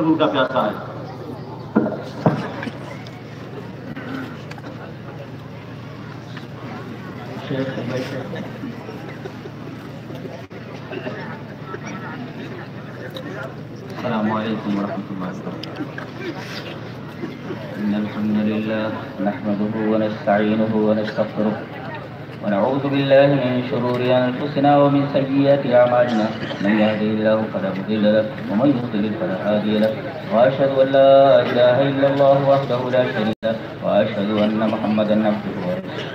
ہے السلام عليكم ورحمة الله وبركاته. إن الحمد لله نحمده ونستعينه ونستغفره. ونعوذ بالله من شرور أنفسنا ومن سيئات أعمالنا. من يهده الله فلا مضل له ومن يضلل فلا هادي له. وأشهد أن لا إله إلا الله وحده لا شريك له. وأشهد أن محمدا عبده ورسوله.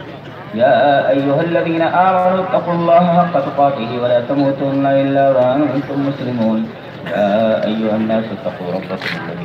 يا أيها الذين آمنوا اتقوا الله حق تقاته ولا تموتن إلا وأنتم مسلمون. يا أيها الناس اتقوا ربكم الذي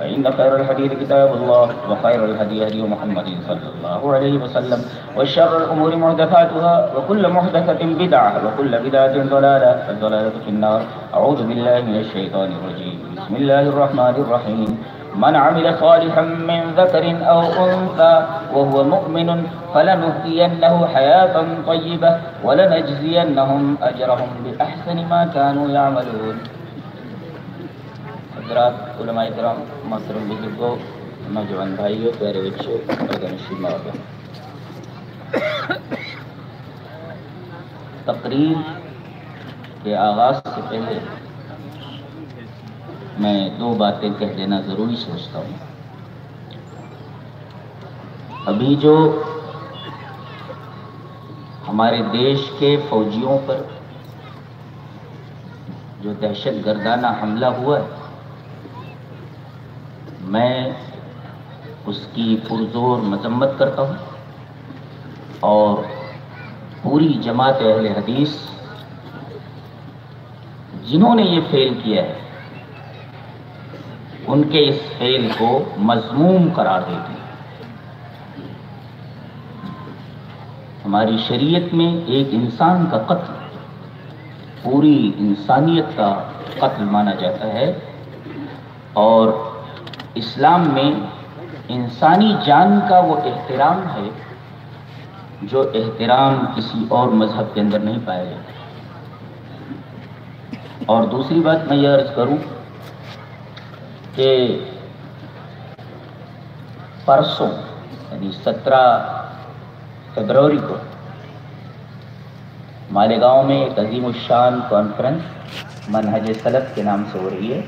فإن خير الحديث كتاب الله وخير الهدي هدي محمد صلى الله عليه وسلم وشر الأمور محدثاتها وكل محدثة بدعة وكل بدعة ضلالة الضلالة في النار. أعوذ بالله من الشيطان الرجيم. بسم الله الرحمن الرحيم. من عمل صالحا من ذكر أو أنثى وهو مؤمن فلنحيينه حياة طيبة ولنجزينهم أجرهم بأحسن ما كانوا يعملون. حضرات علماء کرام، محترم بزرگوں، نوجوان بھائیوں، پیارے بچوں اور گنشی ماں تقریر کے آغاز سے پہلے میں دو باتیں کہہ دینا ضروری سوچتا ہوں۔ ابھی جو ہمارے دیش کے فوجیوں پر جو دہشت گردانہ حملہ ہوا ہے میں اس کی پرزور مذمت کرتا ہوں اور پوری جماعت اہل حدیث جنہوں نے یہ فیل کیا ہے، ان کے اس فیل کو مضموم قرار دیتی ہے ہماری شریعت میں ایک انسان کا قتل، پوری انسانیت کا قتل مانا جاتا ہے اور اسلام میں انسانی جان کا وہ احترام ہے جو احترام کسی اور مذہب کے اندر نہیں پایا جاتا۔ اور دوسری بات میں یہ عرض کروں کہ پرسوں یعنی سترہ فبروری کو مالیگاؤں میں ایک عظیم الشان کانفرنس منہج سلف کے نام سے ہو رہی ہے۔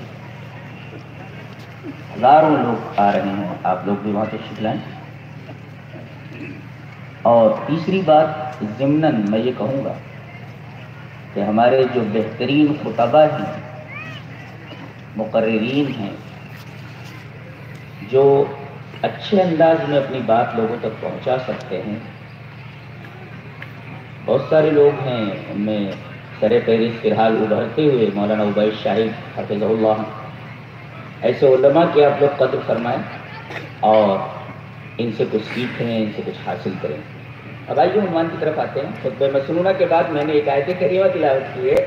ہزاروں لوگ آ رہے ہیں، آپ لوگ بھی وہاں تشریف لائیں۔ اور تیسری بات ضمن میں یہ کہوں گا کہ ہمارے جو بہترین خطبہ ہیں، مقررین ہیں، جو اچھے انداز میں اپنی بات لوگوں تک پہنچا سکتے ہیں، بہت سارے لوگ ہیں، ان میں سر فہرست فی الحال ابھرتے ہوئے مولانا عبید شاہد حفظ اللہ ایسے علماء کے آپ لوگ قدر فرمائیں اور ان سے کچھ سیکھیں، ان سے کچھ حاصل کریں۔ اب آئیے عنوان کی طرف آتے ہیں۔ خطبہ مسنونہ کے بعد میں نے ایک آیت کریمہ تلاوت کی ہے۔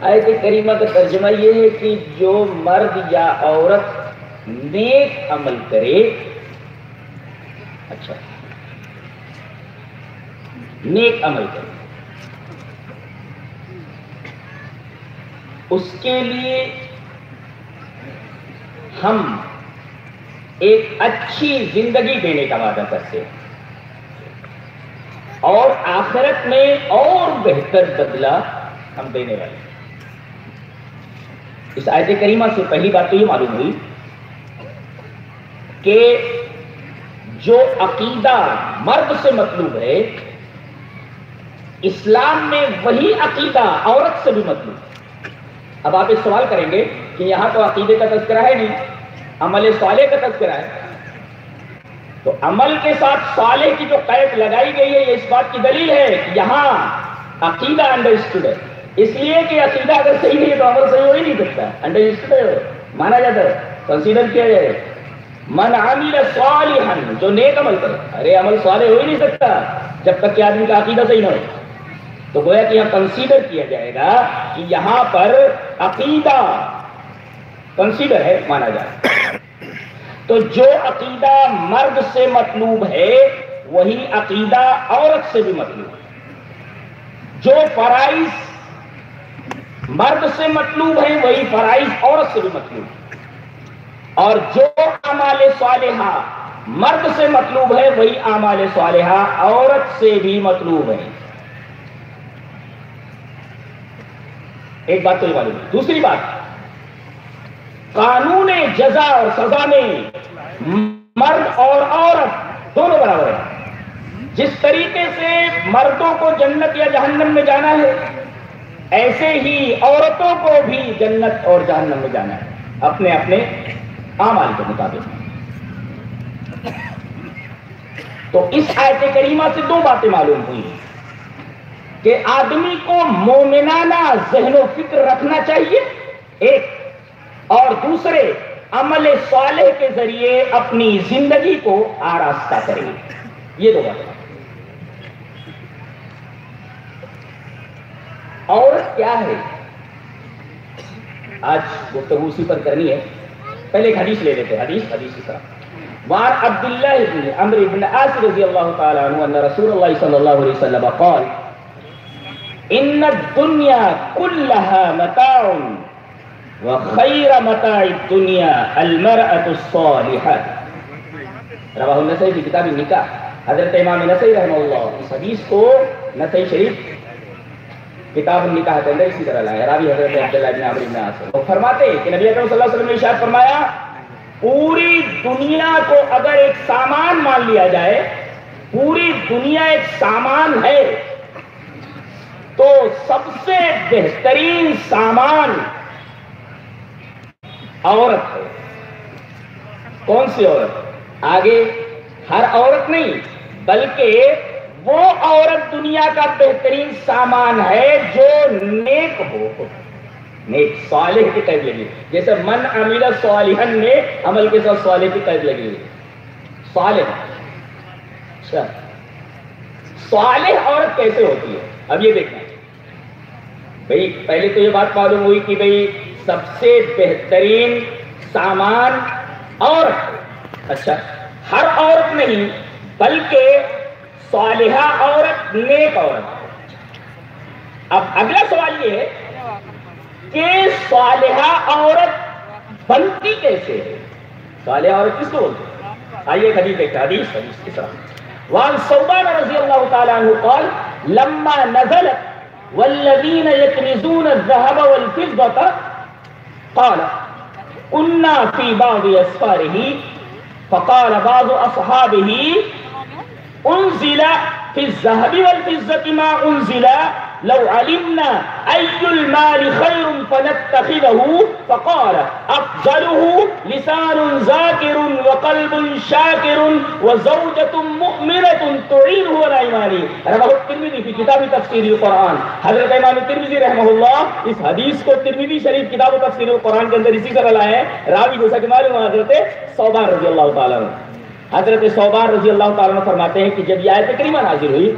آیت کریمہ کا ترجمہ یہ ہے کہ جو مرد یا عورت نیک عمل کرے۔ اچھا۔ نیک عمل کرے۔ اس کے لیے ہم ایک اچھی زندگی دینے کا وعدہ کرتے ہیں۔ اور آخرت میں اور بہتر بدلہ ہم دینے والے ہیں۔ اس آیت کریمہ سے پہلی بات تو یہ معلوم ہوئی کہ جو عقیدہ مرد سے مطلوب ہے، اسلام میں وہی عقیدہ عورت سے بھی مطلوب ہے۔ اب آپ اس سوال کریں گے کہ یہاں تو عقیدے کا تذکرہ ہے نہیں، عمل صالح کا تذکرہ ہے۔ تو عمل کے ساتھ صالح کی جو قید لگائی گئی ہے، یہ اس بات کی دلیل ہے یہاں عقیدہ انڈرسٹوڈ ہے۔ اس لیے کہ عقیدہ اگر صحیح نہیں ہے تو عمل صحیح ہو ہی نہیں سکتا۔ انڈرسٹوڈ ہے۔ مانا جاتا ہے۔ کنسیڈر کیا جائے من عمل صالحا، جو نیک عمل کرے۔ ارے، عمل صالح ہو ہی نہیں سکتا۔ جب تک کہ آدمی کا عقیدہ صحیح نہ ہو۔ تو گویا کہ یہاں کنسیڈر کیا جائے گا کہ یہاں پر عقیدہ کنسیڈر ہے، مانا جائے۔ تو جو عقیدہ مرد سے مطلوب ہے، وہی عقیدہ عورت سے بھی مطلوب ہے۔ جو فرائض مرد سے مطلوب ہے، وہی فرائض عورت سے بھی مطلوب ہے۔ اور جو اعمال صالحہ مرد سے مطلوب ہے، وہی اعمال صالحہ عورت سے بھی مطلوب ہے۔ ایک بات تو یہ معلوم دوسری بات، قانون جزا اور سزا میں مرد اور عورت دونوں برابر ہیں۔ جس طریقے سے مردوں کو جنت یا جہنم میں جانا ہے، ایسے ہی عورتوں کو بھی جنت اور جہنم میں جانا ہے۔ اپنے اپنے آمال کے مطابق۔ تو اس آیت کریمہ سے دو باتیں معلوم ہوئی ہیں۔ کہ آدمی کو مومنانہ ذہن و فکر رکھنا چاہیے، ایک، اور دوسرے، عمل صالح کے ذریعے اپنی زندگی کو آراستہ کرے یہ دو باتیں۔ اور کیا ہے؟ آج گفتگو اسی پر کرنی ہے۔ پہلے ایک حدیث لے لیتے حدیث حدیث کی طرح۔ وعن عبد الله بن عمرو بن عاص رضي الله تعالى عنه ان رسول الله صلى الله عليه وسلم قال ان الدنيا كلها متاع وخير متاع الدنيا المرأة الصالحة. رواه النسائي في كتاب النكاح. حضرت امام نسائی رحمہ اللہ اس حدیث کو نسائی شریف کتاب النکاح کے اندر اسی طرح لایا راوی حضرت عبداللہ بن عمرو بن عاص. وہ فرماتے کہ نبی اکرم صلی اللہ علیہ وسلم نے ارشاد فرمایا، پوری دنیا کو اگر ایک سامان مان لیا جائے، پوری دنیا ایک سامان ہے تو سب سے بہترین سامان عورت ہے۔ کون سی عورت؟ آگے، ہر عورت نہیں، بلکہ وہ عورت دنیا کا بہترین سامان ہے جو نیک ہو۔ نیک، صالح کی قید لگی۔ جیسے من عمل صالحن نے عمل کے ساتھ صالح کی قید لگی۔ صالح۔ اچھا۔ صالح عورت کیسے ہوتی ہے؟ اب یہ دیکھنا۔ بھائی پہلے تو یہ بات معلوم ہوئی کہ بھائی سب سے بہترین سامان عورت اچھا ہر عورت نہیں، بلکہ صالحہ عورت، نیک عورت۔ اب اگلا سوال یہ ہے کہ صالحہ عورت بنتی کیسے ہے؟ صالحہ عورت کس کو بولتے ہیں؟ آئیے حدیث دیکھتے حدیث حدیث کس طرح وان صوبان رضی اللہ تعالی عنہ قال، لما نزلت والذین یکنزون الذهب والفضة قال كنا في بعض أسفاره. فقال بعض أصحابه أنزل في الذهب والفضة ما أنزل لو علمنا اي المال خير فنتخذه فقال افضله لسان ذاكر وقلب شاكر وزوجة مؤمنة تعينه على ايمانه رواه الترمذي في كتاب تفسير القرآن. حضرت امام ترمذی رحمہ اللہ اس حدیث کو ترمذی شریف کتاب تفسیر القرآن کے اندر اسی طرح لائے ہیں راوی جیسا کہ معلوم حضرت صوبان رضی اللہ تعالیٰ حضرت صوبان رضی اللہ تعالیٰ فرماتے ہیں کہ جب یہ آیت کریمہ نازل ہوئی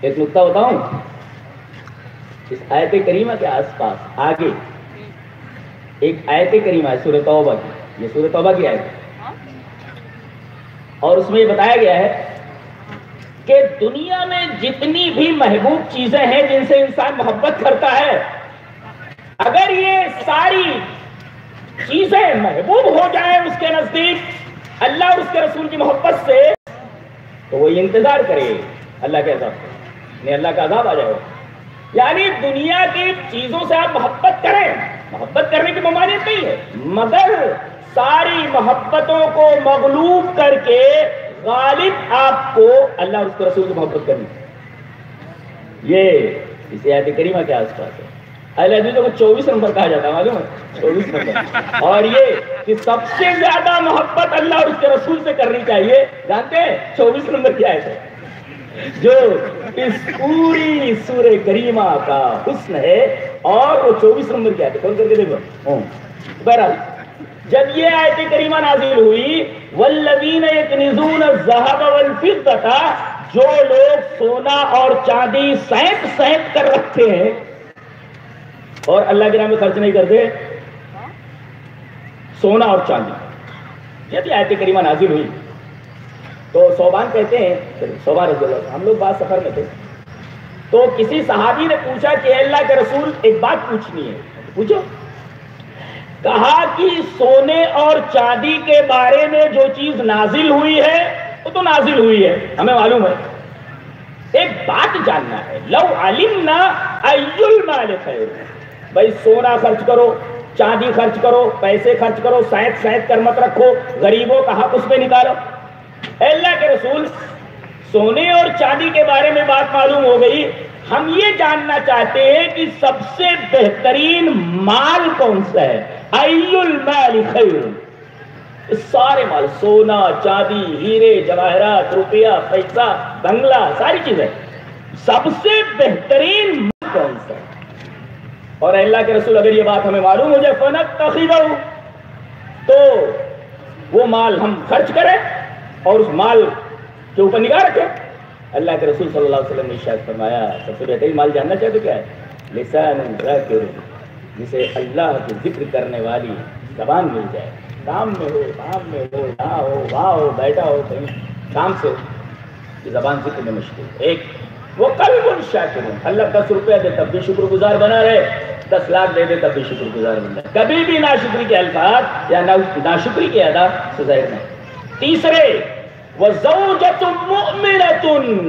ایک نقطہ بتاؤں؟ اس آیت کریمہ کے آس پاس آگے ایک آیت کریمہ ہے سورہ توبہ کی۔ یہ سورہ توبہ کی آیت اور اس میں یہ بتایا گیا ہے کہ دنیا میں جتنی بھی محبوب چیزیں ہیں جن سے انسان محبت کرتا ہے، اگر یہ ساری چیزیں محبوب ہو جائیں اس کے نزدیک اللہ اور اس کے رسول کی محبت سے، تو وہ یہ انتظار کرے۔ اللہ کے عذاب سے۔ نہیں اللہ کا عذاب آ جائے گا۔ یعنی دنیا کی چیزوں سے آپ محبت کریں۔ محبت کرنے کی ممانعت نہیں ہے۔ مگر ساری محبتوں کو مغلوب کر کے غالب آپ کو اللہ اور اس کے رسول کی محبت کرنی یہ اس آیت کریمہ کے آس پاس ہے۔ اہل حدیثوں کو چوبیس نمبر کہا جاتا ہے، معلوم ہے؟ چوبیس نمبر۔ اور یہ کہ سب سے زیادہ محبت اللہ اور اس کے رسول سے کرنی چاہیے، جانتے ہیں؟ چوبیس نمبر کیا ہے۔ جو اس پوری سورہ کریمہ کا حسن ہے اور وہ چوبیس نمبر کیا ہے۔ کون کر کے دیکھو؟ بہرحال جب یہ آیت کریمہ نازل ہوئی والذین یکنزون الذهب والفضة جو لوگ سونا اور چاندی سینک سینک کر رکھتے ہیں اور اللہ کے نام میں خرچ نہیں کرتے سونا اور چاندی۔ یہ آیت کریمہ نازل ہوئی تو صوبان کہتے ہیں صوبان رضی اللہ ہم لوگ بات سفر میں تھے۔ تو کسی صحابی نے پوچھا کہ اللہ کے رسول، ایک بات پوچھنی ہے۔ پوچھو۔ کہا کہ سونے اور چاندی کے بارے میں جو چیز نازل ہوئی ہے، وہ تو نازل ہوئی ہے، ہمیں معلوم ہے۔ ایک بات جاننا ہے۔ لو علمنا ای المال خیر۔ بھائی، سونا خرچ کرو، چاندی خرچ کرو، پیسے خرچ کرو سینت سینت کر مت رکھو، غریبوں کا حق اس پہ نکالو۔ اے اللہ کے رسول سونے اور چاندی کے بارے میں بات معلوم ہو گئی۔ ہم یہ جاننا چاہتے ہیں کہ سب سے بہترین مال کون سا ہے؟ ای المال خیر۔ سارے مال، سونا، چاندی، ہیرے، جواہرات، روپیہ، پیسہ، بنگلہ، ساری چیزیں۔ سب سے بہترین مال کون سا ہے؟ اور اللہ کے رسول، اگر یہ بات ہمیں معلوم ہو جائے فنک تقیبہ تو وہ مال ہم خرچ کریں۔ اور اس مال کے اوپر نگاہ رکھیں اللہ کے رسول صلی اللہ علیہ وسلم نے شاید فرمایا، سب سے بہترین مال جاننا چاہتے کیا ہے؟ لسان ذاکر جسے اللہ کے ذکر کرنے والی زبان مل جائے۔ کام میں ہو کام میں ہو یہاں ہو وہاں ہو، بیٹھا ہو، کہیں کام سے ہو، یہ زبان ذکر میں مشکل۔ ایک، وہ قلب شاکر، اللہ دس روپیہ دے تب بھی شکر گزار بنا رہے۔ دس لاکھ دے دے تب بھی شکر گزار بن جائے کبھی بھی ناشکری کے الفاظ یا ناشکری کے ادا سزائر نہیں تیسرے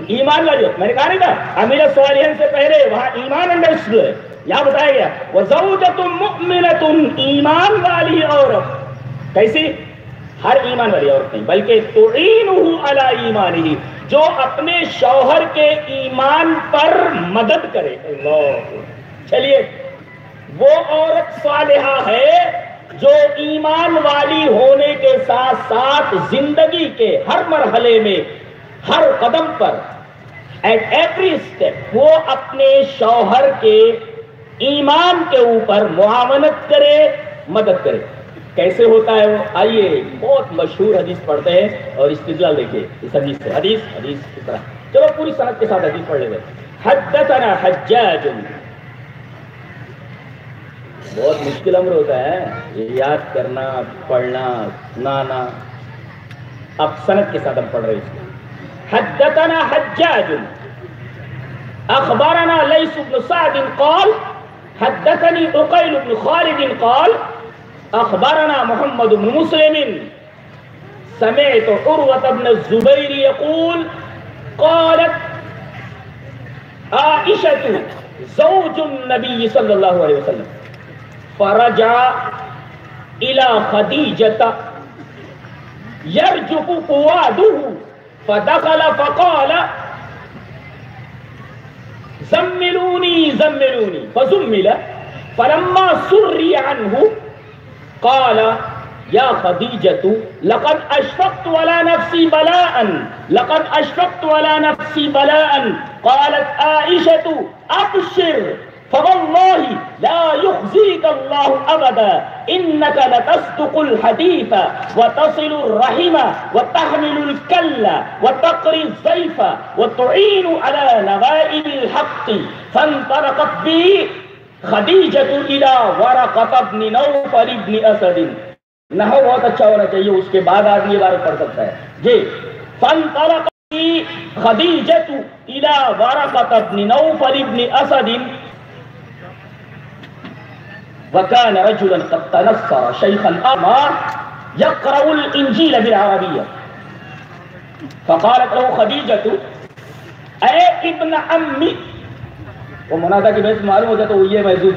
ایمان والی میں نے کہا نہیں تھا، امیر سوالین سے پہلے وہاں ایمان انڈرسٹو ہے یہاں بتایا گیا وہ زوجتم ایمان والی عورت۔ کیسی؟ ہر ایمان والی عورت نہیں، بلکہ تعینہ علی ایمانہ، جو اپنے شوہر کے ایمان پر مدد کرے۔ اللہ۔ چلیے، وہ عورت صالحہ ہے جو ایمان والی ہونے کے ساتھ ساتھ زندگی کے ہر مرحلے میں، ہر قدم پر ایٹ ایوری اسٹیپ وہ اپنے شوہر کے ایمان کے اوپر معاونت کرے، مدد کرے۔ کیسے ہوتا ہے وہ؟ آئیے، بہت مشہور حدیث پڑھتے ہیں اور استدلال دیکھیے۔ اس حدیث سے، حدیث حدیث کی طرح۔ چلو، پوری صنعت کے ساتھ حدیث پڑھ لیتے حدثنا حجاج بہت مشکل امر ہوتا ہے۔ یہ یاد کرنا، پڑھنا، سنانا۔ اب صنعت کے ساتھ ہم پڑھ رہے ہیں۔ حدثنا حجاج اخبرنا ليس بن سعد قال، حدثني عقيل بن خالد قال اخبرنا محمد بن مسلم، سمعت عروة بن الزبير يقول قالت عائشة زوج النبي صلى الله عليه وسلم۔ فرجع إلى خديجة. يرجف فواده فدخل فقال زملوني زملوني. فزمل. فلما سري عنه قال يا خديجة لقد أشفقت ولا نفسي بلاء. لقد أشفقت ولا نفسي بلاء. قالت عائشة أبشر. فوالله لا يخزيك الله أبدا إنك لتصدق الحديث وتصل الرحم وتحمل الكل وتقري الزيف وتعين على نوائب الحق. فانطلقت بي خدیجة إلى ورقة بن نوفل بن أسد نحو بہت اچھا ہونا چاہیے، اس کے بعد آدمی یہ بات پڑھ سکتا ہے۔ جی فانطلقت بي خدیجة إلى ورقة بن نوفل بن أسد وكان رجلا قد تنصر شيخا أعمى يقرأ الإنجيل بالعربية. فقالت له خديجة اے ابن عمي؟ منادہ کی بحث معلوم ہوتا تو یہ محضور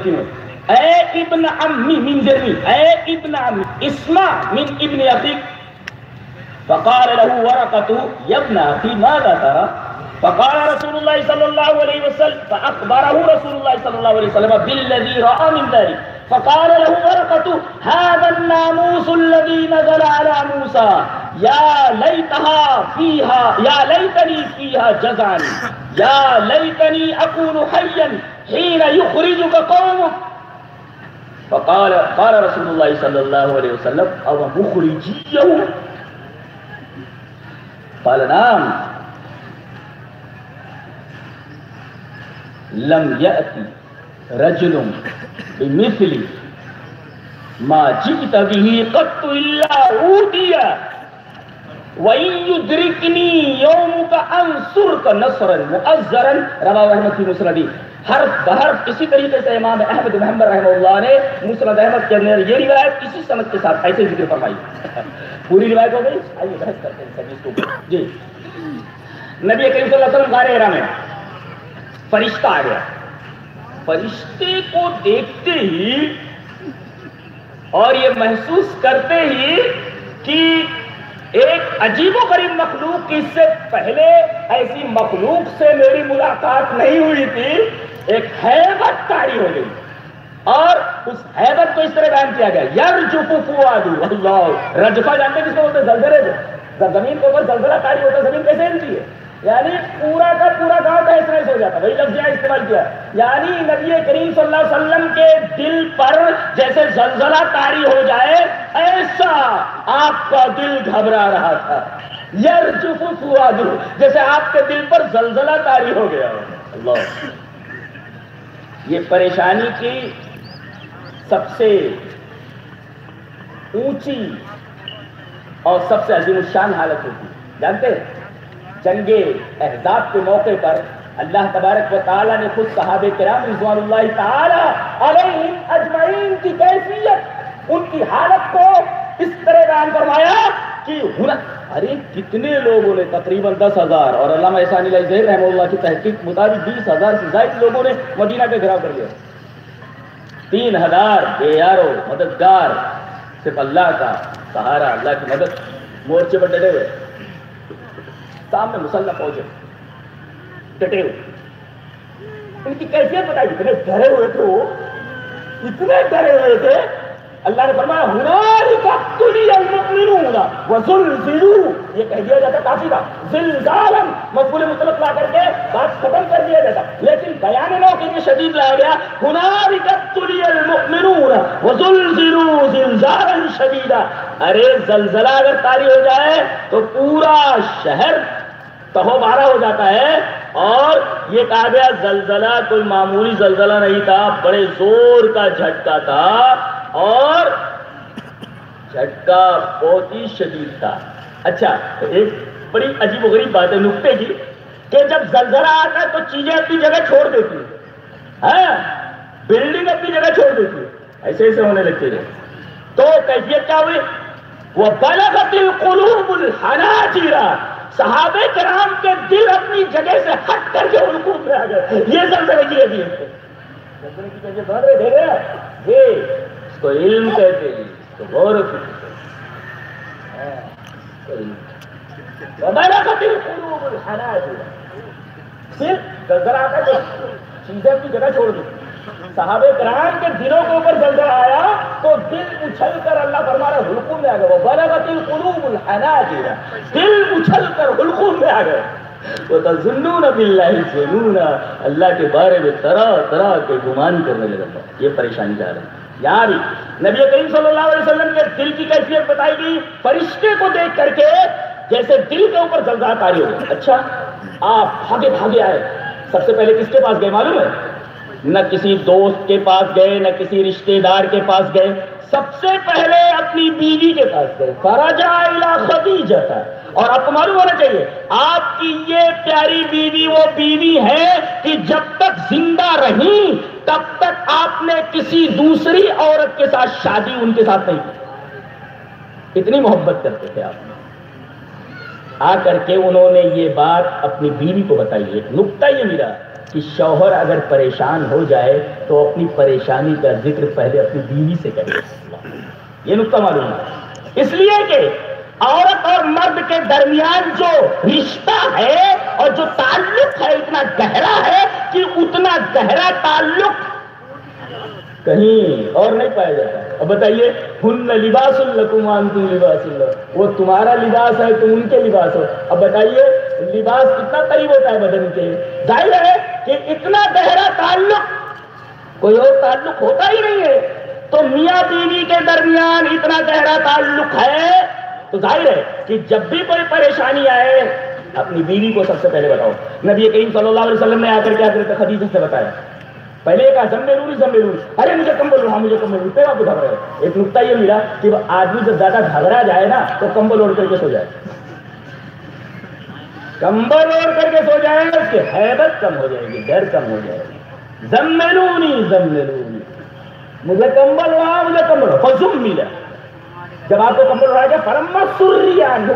اے ابن عمي من ذرمي اے ابن عمي اسمع من ابن أخيك. فقال له ورقة يا ابن أخي ماذا ترى؟ فقال رسول الله صلى الله عليه وسلم فأخبره رسول الله صلى الله عليه وسلم بالذي رأى من ذلك. فقال له ورقة هذا الناموس الذي نزل على موسى يا ليتها فيها يا ليتني فيها جزعا يا ليتني أكون حيا حين يخرجك قومك. فقال قال رسول الله صلى الله عليه وسلم أو مخرجيه؟ قال نعم. لم يأتي. رجل بمثل ما جئت به قط إلا أوتي. وإن يدركني يومك أنصرك نصرا مؤزرا. رواه أحمد في مسندی حرف بحرف اسی طریقے سے امام احمد محمد رحمہ اللہ نے مسند احمد کے اندر یہ روایت اسی سمجھ کے ساتھ. ایسے ذکر فرمائی پوری روایت ہو گئی آئیے، بحث کرتے ہیں سب اس کو. جی. نبی کریم صلی اللہ علیہ وسلم غار حرا میں فرشتہ آ گیا. فرشتے کو دیکھتے ہی اور یہ محسوس کرتے ہی کہ ایک عجیب و غریب مخلوق کی اس سے پہلے ایسی مخلوق سے میری ملاقات نہیں ہوئی تھی، ایک حیبت کاری ہو گئی۔ اور اس حیبت کو اس طرح بیان کیا گیا یر جو اللہ رجفا جانتے کس کو بولتے زلزلے سے زمین کے اوپر زلزلہ کاری ہوتا زمین کیسے ہلتی ہے؟ یعنی پورا کا پورا گاؤں کا اس ہو جاتا وہی لفظ یہاں استعمال کیا ہے۔ یعنی نبی کریم صلی اللہ علیہ وسلم کے دل پر جیسے زلزلہ تاری ہو جائے، ایسا آپ کا دل گھبرا رہا تھا۔ ہوا دل جیسے آپ کے دل پر زلزلہ تاری ہو گیا اللہ۔ یہ پریشانی کی سب سے اونچی اور سب سے عظیم الشان حالت ہوتی۔ جانتے ہیں؟ جنگ احزاب کے موقع پر اللہ تبارک و تعالیٰ نے خود صحابہ کرام رضوان اللہ تعالیٰ علیہم اجمعین کی کیفیت، ان کی حالت کو اس طرح بیان فرمایا کہ ارے کتنے لوگوں نے تقریباً دس ہزار اور علامہ احسان اللہ زہر رحمہ اللہ کی تحقیق مطابق بیس ہزار سے زائد لوگوں نے مدینہ کے گھراؤ کر لیا۔ تین ہزار بے یارو مددگار، صرف اللہ کا سہارا، اللہ کی مدد۔ مورچے پر ڈٹے ہوئے۔ سامنے مسلح پہنچے۔ ڈٹے ہوئے ان کی کیفیت بتائی اتنے ڈرے ہوئے تھے وہ اتنے ڈرے ہوئے تھے۔ اللہ نے فرمایا ہناری کا تلی المؤمنون وزلزلوا۔ یہ کہہ دیا جاتا کافی تھا۔ زلزالا مقبول مطلق لا کر کے بات ختم کر دیا جاتا۔ لیکن بیان نو کے لیے شدید لایا گیا ہناری کا تلی المؤمنون وزلزلوا زلزالا شدیدا ارے زلزلہ اگر تاری ہو جائے تو پورا شہر تہو بارہ ہو جاتا ہے اور یہ کہا گیا زلزلہ، کوئی معمولی زلزلہ نہیں تھا، بڑے زور کا جھٹکا تھا اور جھٹکا بہت ہی شدید تھا۔ اچھا ایک بڑی عجیب و غریب بات ہے، نقطے کی، کہ جب زلزلہ آتا ہے تو چیزیں اپنی جگہ چھوڑ دیتی ہیں۔ ہاں؟ بلڈنگ اپنی جگہ چھوڑ دیتی ہے ایسے ایسے ہونے لگتے ہیں۔ تو کیفیت کیا ہوئی؟ وہ بلغت القلوب الحناجرہ صحابہ کرام کے دل اپنی جگہ سے ہٹ کر کے رکوع میں آ گئے۔ یہ زلزلے کی ابھی اس کو علم کہتے ہیں، اس کو غور الحناجر۔ صرف زلزلہ آتا ہے، چیزیں اپنی جگہ چھوڑ دی صحابہ کرام کے دلوں کے اوپر زلزلہ آیا تو دل اچھل کر اللہ فرما رہا حلقوم میں آ گئے۔ وہ بلغت القلوب الحناجر۔ دل اچھل کر حلقوم میں آ گئے۔ وہ تظنون باللہ ظنون اللہ کے بارے میں طرح طرح کے گمان کرنے لگا یہ پریشانی جا رہی یہاں بھی یعنی نبی کریم صلی اللہ علیہ وسلم کے دل کی کیفیت بتائی گئی۔ فرشتے کو دیکھ کر کے جیسے دل کے اوپر زلزلہ تاری ہو اچھا آپ بھاگے بھاگے آئے۔ سب سے پہلے کس کے پاس گئے معلوم ہے؟ نہ کسی دوست کے پاس گئے، نہ کسی رشتہ دار کے پاس گئے۔ سب سے پہلے اپنی بیوی کے پاس گئے۔ فرجا خدیجہ تھا اور آپ کو معلوم ہونا چاہیے، آپ کی یہ پیاری بیوی، وہ بیوی ہے کہ جب تک زندہ رہی، تب تک آپ نے کسی دوسری عورت کے ساتھ شادی ان کے ساتھ نہیں کی۔ اتنی محبت کرتے تھے آپ۔ آ کر کے انہوں نے یہ بات اپنی بیوی کو بتائی ایک نقطہ یہ میرا کہ شوہر اگر پریشان ہو جائے تو اپنی پریشانی کا ذکر پہلے اپنی بیوی سے کرے۔ یہ نقطہ معلوم ہے اس لیے کہ عورت اور مرد کے درمیان جو رشتہ ہے اور جو تعلق ہے اتنا گہرا ہے کہ اتنا گہرا تعلق کہیں اور نہیں پایا جاتا۔ اب بتائیے، ہن لباس الکمان تم لباس اللہ۔ وہ تمہارا لباس ہے، تم ان کے لباس ہو۔ اب بتائیے، لباس کتنا قریب ہوتا ہے بدن کے ظاہر ہے کہ اتنا گہرا تعلق کوئی اور تعلق ہوتا ہی نہیں ہے۔ تو میاں بیوی کے درمیان اتنا گہرا تعلق ہے۔ تو ظاہر ہے کہ جب بھی کوئی پریشانی آئے، اپنی بیوی کو سب سے پہلے بتاؤ۔ نبی کریم صلی اللہ علیہ وسلم نے آ کر کے حضرت خدیجہ سے بتایا۔ پہلے یہ کہا زمبیرونی زمبیرونی ارے مجھے کمبل رہا مجھے کمبل روپے آپ گھبرا رہے ایک نقطہ یہ ملا کہ آدمی جب زیادہ گھبرا جائے نا تو کمبل اوڑھ کر کے سو جائے کمبل اوڑھ کر کے سو جائے اس کی حیبت کم ہو جائے گی ڈر کم ہو جائے گی زمبیرونی زمبیرونی مجھے کمبل رہا مجھے کمبل فزم ملا جب آپ کو کمبل رہا گیا فرما سریان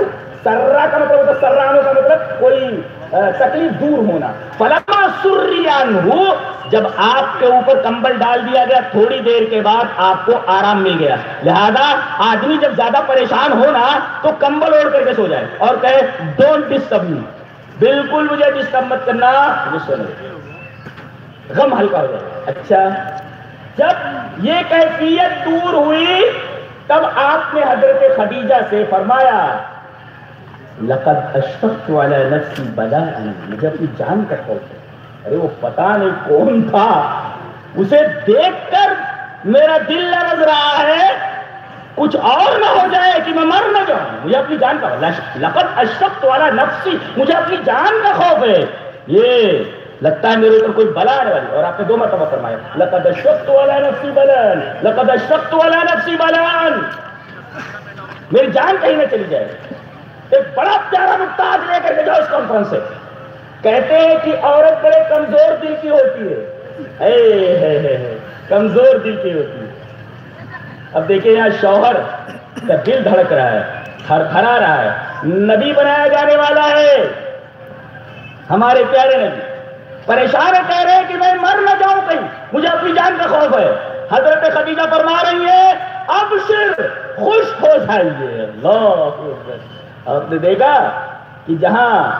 سرا کا مطلب ہوتا ہے سرانو کا مطلب کوئی تکلیف دور ہونا۔ فلما سریان ہو جب آپ کے اوپر کمبل ڈال دیا گیا، تھوڑی دیر کے بعد آپ کو آرام مل گیا۔ لہذا آدمی جب زیادہ پریشان ہونا، تو کمبل اوڑھ کر کے سو جائے۔ اور کہے ڈونٹ ڈسٹرب می بالکل مجھے ڈسٹرب مت کرنا غم ہلکا ہو جائے۔ اچھا جب یہ کیفیت دور ہوئی، تب آپ نے حضرت خدیجہ سے فرمایا لقد اشفقت على نفسی بلا مجھے اپنی جان کا خوف ہے۔ ارے، وہ پتا نہیں کون تھا۔ اسے دیکھ کر میرا دل لرز رہا ہے۔ کچھ اور نہ ہو جائے کہ میں مر نہ جاؤں۔ مجھے اپنی جان کا لقد اشفقت والا نفسی مجھے اپنی جان کا خوف ہے۔ یہ لگتا ہے میرے اوپر کوئی بلا آنے والی اور آپ نے دو مرتبہ فرمایا، لقد اشفقت والا نفسی بلن لقد اشفقت والا نفسی بلن میری جان کہیں نہ چلی جائے۔ ایک بڑا پیارا نقطہ آج لے کر کے جاؤ اس کانفرنس سے۔ کہتے ہیں کہ عورت بڑے کمزور دل کی ہوتی ہے۔ اے ہے ہے ہے کمزور دل کی ہوتی ہے۔ اب دیکھیں یہاں شوہر کا دل دھڑک رہا ہے، تھر تھرا رہا ہے۔ نبی بنایا جانے والا ہے۔ ہمارے پیارے نبی، پریشان کہہ رہے ہیں کہ میں مر نہ جاؤں کہیں۔ مجھے اپنی جان کا خوف ہے۔ حضرت خدیجہ فرما رہی ہے اب صرف خوش ہو جائیے۔ اللہ آپ نے دیکھا کہ جہاں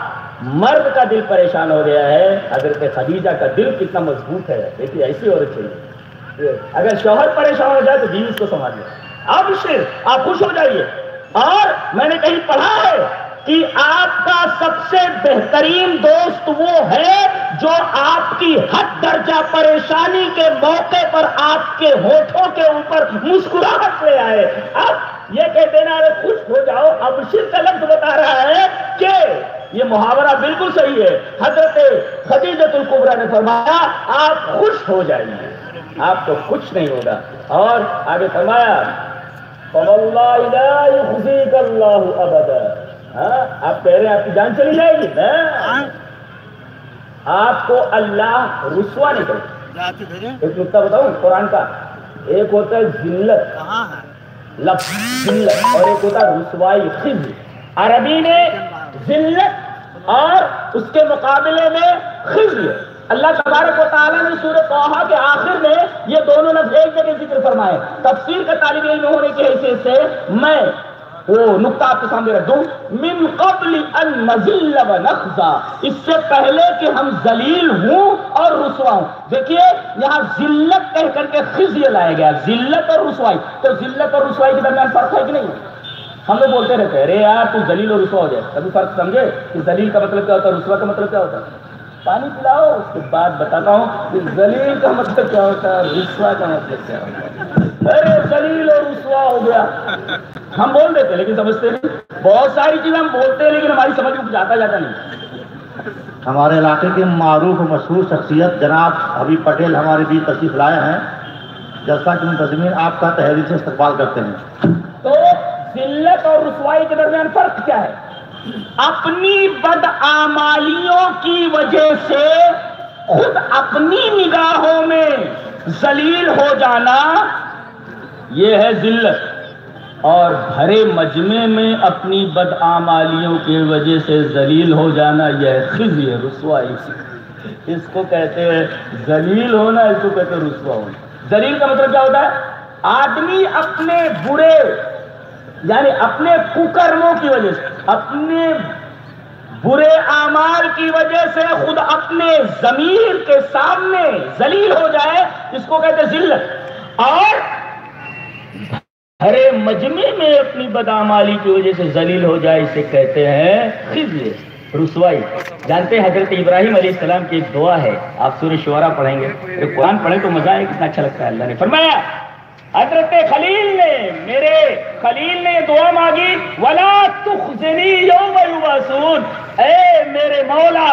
مرد کا دل پریشان ہو گیا ہے، حضرت خدیجہ کا دل کتنا مضبوط ہے۔ دیکھیے، ایسی عورت چاہیے اگر شوہر پریشان ہو جائے تو بیوی اس کو سنبھال لیا اب صرف آپ خوش ہو جائیے۔ اور میں نے کہیں پڑھا ہے کہ آپ کا سب سے بہترین دوست وہ ہے جو آپ کی حد درجہ پریشانی کے موقع پر آپ کے ہوٹھوں کے اوپر مسکراہٹ لے آئے۔ اب یہ کہہ دینا ارے خوش ہو جاؤ اب کا لفظ بتا رہا ہے کہ یہ محاورہ بالکل صحیح ہے۔ حضرت خدیجت القبرا نے فرمایا آپ خوش ہو جائیے۔ آپ کو کچھ نہیں ہوگا۔ اور آگے فرمایا اللہ ابدا آپ کہہ رہے ہیں آپ کی جان چلی جائے گی۔ آپ کو اللہ رسوا نہیں کرے ایک نقطہ بتاؤں قرآن کا ایک ہوتا ہے ذلت۔ لفظ ذلت اور ایک ہوتا رسوائی خز عربی نے ذلت اور اس کے مقابلے میں خز اللہ تبارک و تعالیٰ نے سورہ توحا کے آخر میں یہ دونوں لفظ ایک جگہ ذکر فرمائے۔ تفسیر کا طالب علم ہونے کی حیثیت سے میں وہ نقطہ آپ کے سامنے رکھ دوں۔ من قبل ان نزل و نخزا اس سے پہلے کہ ہم ذلیل ہوں اور رسوا ہوں۔ دیکھیے، یہاں ذلت کہہ کر کے خزی لایا گیا۔ ذلت اور رسوائی۔ تو ذلت اور رسوائی کے درمیان فرق ہے کہ نہیں؟ ہم لوگ بولتے رہتے ہیں، ارے یار، تو ذلیل اور رسوا ہو جائے۔ کبھی فرق سمجھے؟ کہ ذلیل کا مطلب کیا ہوتا ہے رسوا کا مطلب کیا ہوتا ہے؟ پانی پلاؤ، اس کے بعد بتاتا ہوں کہ ذلیل کا مطلب کیا ہوتا ہے رسوا کا مطلب کیا ہوتا ہے۔ ارے ذلیل اور رسوا ہو گیا۔ ہم بول دیتے لیکن سمجھتے نہیں بہت ساری چیزیں ہم بولتے ہیں لیکن ہماری سمجھ میں آتا جاتا نہیں۔ ہمارے علاقے کے معروف و مشہور شخصیت جناب حبیب پٹیل ہمارے بیچ تشریف لائے ہیں۔ جلسہ کی منتظمین آپ کا تحریر سے استقبال کرتے ہیں۔ تو ذلت اور رسوائی کے درمیان فرق کیا ہے؟ اپنی بد آمالیوں کی وجہ سے خود اپنی نگاہوں میں ذلیل ہو جانا یہ ہے ذلت۔ اور بھرے مجمع میں اپنی بد آمالیوں کی وجہ سے ذلیل ہو جانا یہ خزی ہے رسوائی اس کو کہتے ہیں ذلیل ہونا، اس کو کہتے ہیں رسوا ہونا۔ ذلیل کا مطلب کیا ہوتا ہے؟ آدمی اپنے برے یعنی اپنے ککرموں کی وجہ سے، اپنے برے اعمال کی وجہ سے خود اپنے ضمیر کے سامنے ذلیل ہو جائے، اس کو کہتے ہیں ذلت۔ اور ہرے مجمع میں اپنی بدامالی کی وجہ سے ذلیل ہو جائے اسے کہتے ہیں خزی رسوائی۔ جانتے ہیں حضرت ابراہیم علیہ السلام کی ایک دعا ہے، آپ سورہ شعرا پڑھیں گے۔ قرآن پڑھیں تو مزہ ہے کتنا اچھا لگتا ہے، اللہ نے فرمایا، حضرت خلیل نے، میرے خلیل نے دعا مانگی، ولا تخزنی یوم یبعثون۔ اے میرے مولا،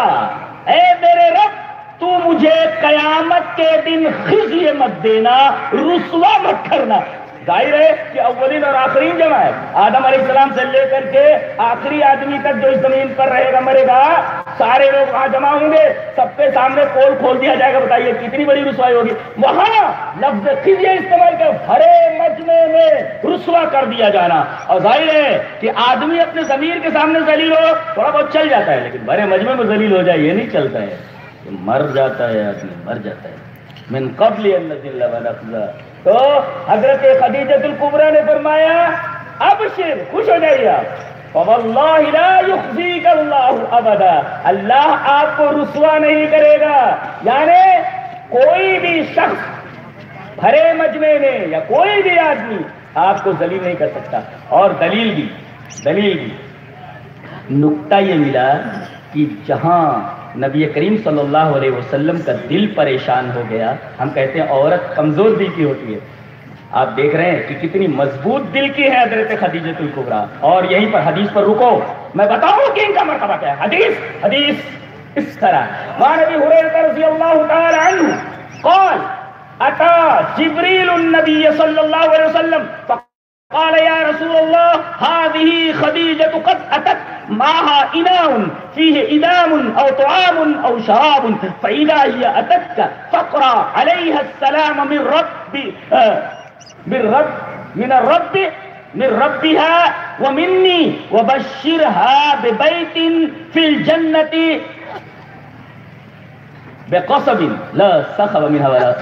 اے میرے رب، تو مجھے قیامت کے دن خزی مت دینا، رسوا مت کرنا۔ ظاہر ہے کہ اولین اور آخرین جمع ہے۔ آدم علیہ السلام سے لے کر کے آخری آدمی تک جو اس زمین پر رہے گا، مرے گا، سارے لوگ وہاں جمع ہوں گے۔ سب کے سامنے پول کھول دیا جائے گا۔ بتائیے کتنی بڑی رسوائی ہوگی۔ وہاں لفظ خزیہ استعمال کر بھرے مجمع میں رسوا کر دیا جانا۔ اور ظاہر ہے کہ آدمی اپنے ضمیر کے سامنے ذلیل ہو، تھوڑا بہت چل جاتا ہے، لیکن بھرے مجمع میں ذلیل ہو جائے، یہ نہیں چلتا ہے۔ مر جاتا ہے، آدمی مر جاتا ہے۔ من قبل ان نزل ونخزا تو حضرت خدیجت القبرہ نے فرمایا، اب شر خوش ہو جائیے آپ۔ فواللہ لا یخزیک اللہ ابدا۔ اللہ آپ کو رسوا نہیں کرے گا۔ یعنی کوئی بھی شخص بھرے مجمع میں یا کوئی بھی آدمی آپ کو ذلیل نہیں کر سکتا۔ اور دلیل بھی دلیل بھی۔ نقطہ یہ ملا کہ جہاں نبی کریم صلی اللہ علیہ وسلم کا دل پریشان ہو گیا۔ ہم کہتے ہیں عورت کمزور دل کی ہوتی ہے۔ آپ دیکھ رہے ہیں کہ کتنی مضبوط دل کی ہے حضرت خدیجت القبرا اور یہیں پر حدیث پر رکو۔ میں بتاؤں کہ ان کا مرتبہ کیا ہے۔ حدیث حدیث، اس طرح۔ وہاں نبی حریرہ رضی اللہ تعالی عنہ قال، اتا جبریل النبی صلی اللہ علیہ وسلم قال يا رسول الله هذه خديجة قد أتت معها إناء فيه إدام أو طعام أو شراب. فإذا هي أتتك فاقرأ عليها السلام من رب من رب من الرب من ربها ومني وبشرها ببيت في الجنة. بقصب لا سخب منها ولا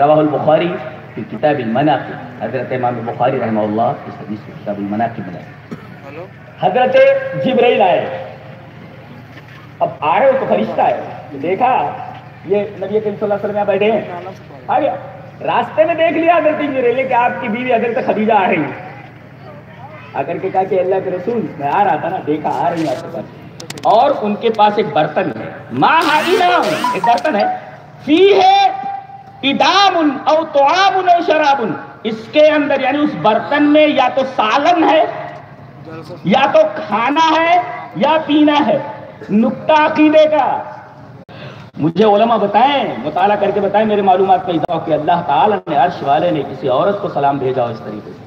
رواہ البخاری فی کتاب المناقب. حضرت امام بخاری رحمہ اللہ اس حدیث کو کتاب المناقب میں لائے۔ حضرت جبرائیل آئے۔ اب آئے تو فرشتہ ہے دیکھا یہ نبی کریم صلی اللہ علیہ وسلم یہاں بیٹھے ہیں۔ آ گیا راستے میں دیکھ لیا حضرت جبرائیل کہ آپ کی بیوی حضرت خدیجہ آ رہی ہے آ کر کے کہا کہ اللہ کے رسول میں آ رہا تھا نا دیکھا آ رہی آپ کے پاس۔ اور ان کے پاس ایک برتن ہے۔ ماں ایک برتن ہے۔ فی ہے ادام او تواب او شراب اس کے اندر یعنی اس برتن میں یا تو سالن ہے، یا تو کھانا ہے، یا پینا ہے۔ نقطہ عقیدے کا۔ مجھے علماء بتائیں، مطالعہ کر کے بتائیں میرے معلومات میں اضافہ کہ اللہ تعالی نے عرش والے نے کسی عورت کو سلام بھیجا ہو اس طریقے سے۔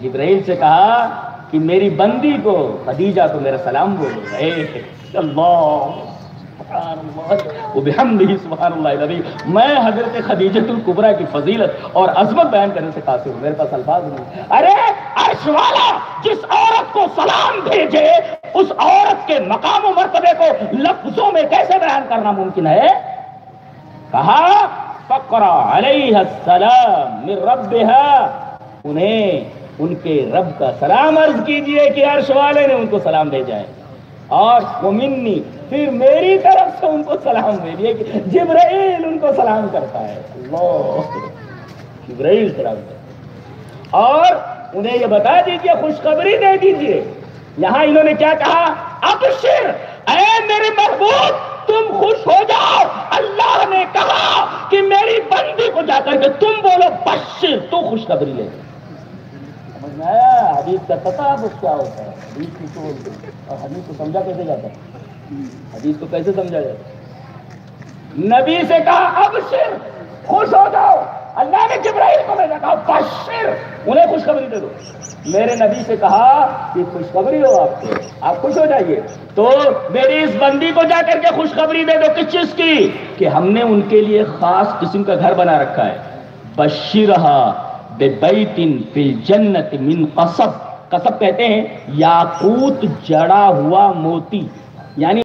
جبرائیل سے کہا کہ میری بندی کو، خدیجہ کو میرا سلام بولو۔ اللہ۔ سبحان اللہ. نبی. میں حضرت خدیجت القبرہ کی فضیلت اور عظمت بیان کرنے سے قاصر ہوں. میرے پاس الفاظ نہیں ارے، عرش والا جس عورت کو سلام بھیجے، اس عورت کے مقام و مرتبے کو لفظوں میں کیسے بیان کرنا ممکن ہے؟ کہا فقرا علیہ السلام من ربها انہیں، ان کے رب کا سلام عرض کیجیے کہ عرش والے نے ان کو سلام بھیجا ہے۔ اور وہ منی پھر میری طرف سے ان کو سلام بھیجیے کہ جبرائیل ان کو سلام کرتا ہے۔ اللہ۔ جبرائیل سلام کرتا اور انہیں یہ بتا دیجیے خوشخبری دے دیجیے یہاں انہوں نے کیا کہا؟ ابشر، اے میرے محبوب، تم خوش ہو جاؤ۔ اللہ نے کہا کہ میری بندی کو جا کر کے تم بولو، بشر، تو خوشخبری لے۔ سمجھ میں آیا حدیث کا پتا کیا ہوتا ہے۔ حدیث کی تو اور حدیث کو سمجھا کیسے جاتا ہے؟ حدیث کو کیسے سمجھا جاتا ہے؟ نبی سے کہا، اب شر، خوش ہو جاؤ۔ اللہ نے جبرائیل کو میں کہا بشر انہیں خوشخبری دے دو۔ میرے نبی سے کہا کہ خوشخبری ہو آپ کو۔ آپ خوش ہو جائیے۔ تو میری اس بندی کو جا کر کے خوشخبری دے دو، کس چیز کی؟ کہ ہم نے ان کے لیے خاص قسم کا گھر بنا رکھا ہے۔ بشرہا بے بیتن فی الجنت من قصب۔ قصب کہتے ہیں یاقوت جڑا ہوا موتی۔ یعنی